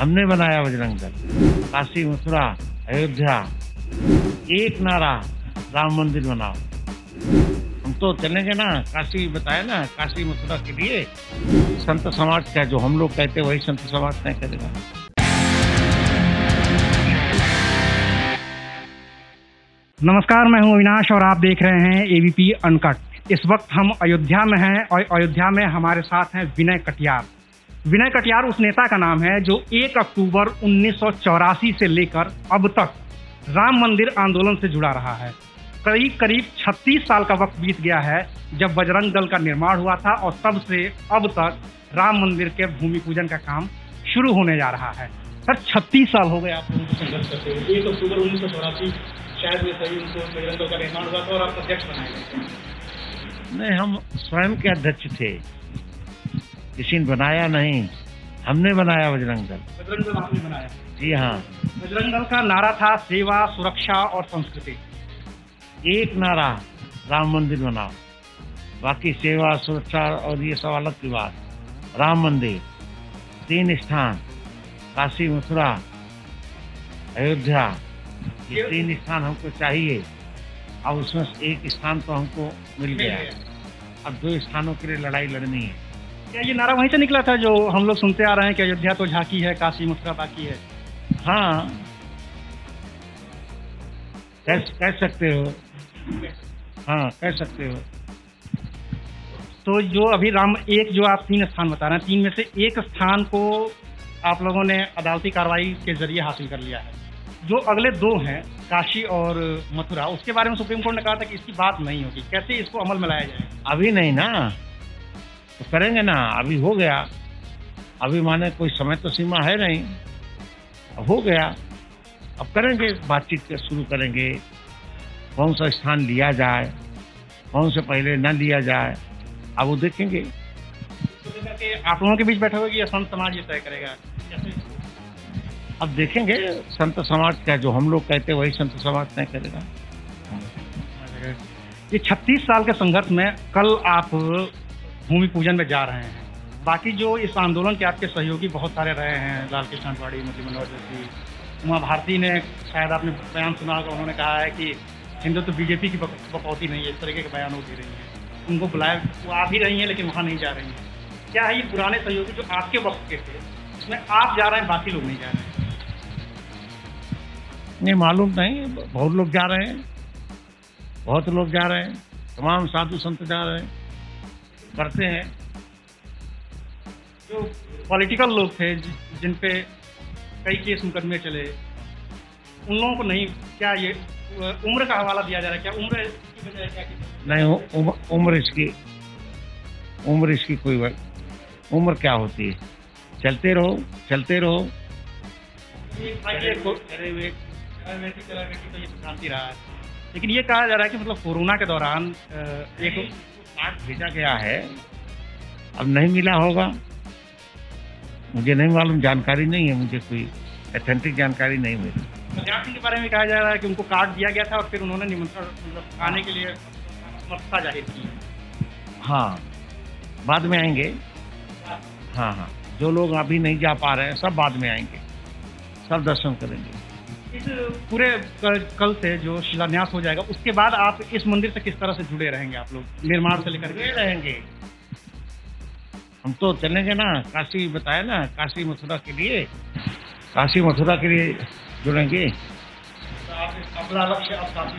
हमने बनाया बजरंग दल काशी, मथुरा, अयोध्या। एक नारा राम मंदिर बनाओ। हम तो चलेंगे ना, काशी बताया ना, काशी, मथुरा के लिए संत समाज का, जो हम लोग कहते वही संत समाज तय करेगा। नमस्कार, मैं हूँ अविनाश और आप देख रहे हैं एबीपी अनकट इस वक्त हम अयोध्या में हैं और अयोध्या में हमारे साथ हैं विनय कटियार। विनय कटियार उस नेता का नाम है जो 1 अक्टूबर उन्नीस सौ चौरासी से लेकर अब तक राम मंदिर आंदोलन से जुड़ा रहा है। करीब करीब 36 साल का वक्त बीत गया है जब बजरंग दल का निर्माण हुआ था और तब से अब तक राम मंदिर के भूमि पूजन का काम शुरू होने जा रहा है। सर 36 साल हो गए आप लोगों को संघर्ष करते हुए। एक अक्टूबर उन्नीस सौ चौरासी, शायद ये सही उनको बजरंग दल का निर्माण हुआ था और आप अध्यक्ष बनाए नहीं, हम स्वयं के अध्यक्ष थे। किसी ने बनाया नहीं। हमने बनाया बजरंग दल। बजरंग दल आपने बनाया। जी हाँ। बजरंग दल का नारा था सेवा सुरक्षा और संस्कृति। एक नारा राम मंदिर बनाओ। बाकी सेवा सुरक्षा और ये सब अलग की बात। राम मंदिर तीन स्थान काशी मथुरा अयोध्या। ये तीन स्थान हमको चाहिए। अब उसमें एक स्थान तो हमको मिल गया। अब दो स्थानों के लिए लड़ाई लड़नी है। क्या ये नारा वहीं से निकला था जो हम लोग सुनते आ रहे हैं कि अयोध्या तो झांकी है काशी मथुरा बाकी है? हाँ। कह कह सकते हो। हाँ कह सकते हो। तो जो अभी राम एक जो आप तीन स्थान बता रहे हैं तीन में से एक स्थान को आप लोगों ने अदालती कार्रवाई के ज़रिए हासिल कर लिया है। जो अगले दो हैं काशी और मथुरा उसके बारे में सुप्रीम कोर्ट ने कहा था कि इसकी बात नहीं होगी। कैसे इसको अमल में लाया जाए? अभी नहीं ना। तो करेंगे ना, अभी हो गया। अभी माने कोई समय तो सीमा है नहीं। अब हो गया। अब करेंगे, बातचीत शुरू करेंगे। कौन सा स्थान लिया जाए, कौन से पहले न लिया जाए, अब वो देखेंगे। आप लोगों के बीच बैठा होगी या संत समाज ये तय करेगा? अब देखेंगे, संत समाज का जो हम लोग कहते हैं, वही संत समाज तय करेगा। ये 36 साल के संघर्ष में कल आप भूमि पूजन में जा रहे हैं। बाकी जो इस आंदोलन के आपके सहयोगी बहुत सारे रहे हैं लाल कृष्ण आडवाणी मुरली मनोहर जोशी उमा भारती ने शायद आपने बयान सुना होगा, उन्होंने कहा है कि हिंदू तो बीजेपी की बकौती नहीं है, इस तरीके के बयान वो दे रही हैं। उनको बुलाया वो आ भी रही हैं, लेकिन वहाँ नहीं जा रही हैं। क्या है ये पुराने सहयोगी जो आपके वक्त के थे, उसमें आप जा रहे हैं, बाकी लोग नहीं जा रहे हैं? नहीं, मालूम नहीं, बहुत लोग जा रहे हैं। बहुत लोग जा रहे हैं। तमाम साधु संत जा रहे हैं। करते हैं जो पॉलिटिकल लोग थे जिन पे कई केस मुकदमे चले उन लोगों को नहीं क्या ये उम्र का हवाला दिया जा रहा है? क्या उम्र की वजह क्या नहीं उ- उम्र इसकी उम्र इसकी कोई उम्र क्या होती है? चलते रहो चलते रहो। तो है। लेकिन ये कहा जा रहा है कि मतलब कोरोना के दौरान एक कार्ड भेजा गया है अब नहीं मिला होगा। मुझे नहीं मालूम जानकारी नहीं है मुझे कोई अथेंटिक जानकारी नहीं मिली सिंह के बारे में कहा जा रहा है कि उनको कार्ड दिया गया था और फिर उन्होंने निमंत्रण मतलब आने के लिए समर्थता ज़ाहिर की। हाँ बाद में आएँगे। हाँ हाँ जो लोग अभी नहीं जा पा रहे हैं सब बाद में आएँगे। सब दर्शन करेंगे। इस पूरे क- कल से जो शिलान्यास हो जाएगा उसके बाद आप इस मंदिर से किस तरह से जुड़े रहेंगे आप लोग? निर्माण से लेकर के? जुड़े रहेंगे। हम तो चलेंगे ना काशी बताया ना काशी मथुरा के लिए। काशी मथुरा के लिए जुड़ेंगे।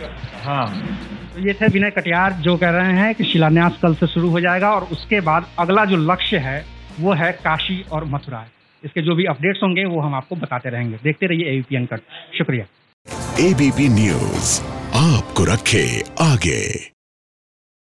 है। हाँ। तो ये थे विनय कटियार जो कह रहे हैं कि शिलान्यास कल से शुरू हो जाएगा और उसके बाद अगला जो लक्ष्य है वो है काशी और मथुरा। इसके जो भी अपडेट्स होंगे, वो हम आपको बताते रहेंगे। देखते रहिए एबीपी अनकट शुक्रिया। एबीपी न्यूज़ आपको रखे आगे।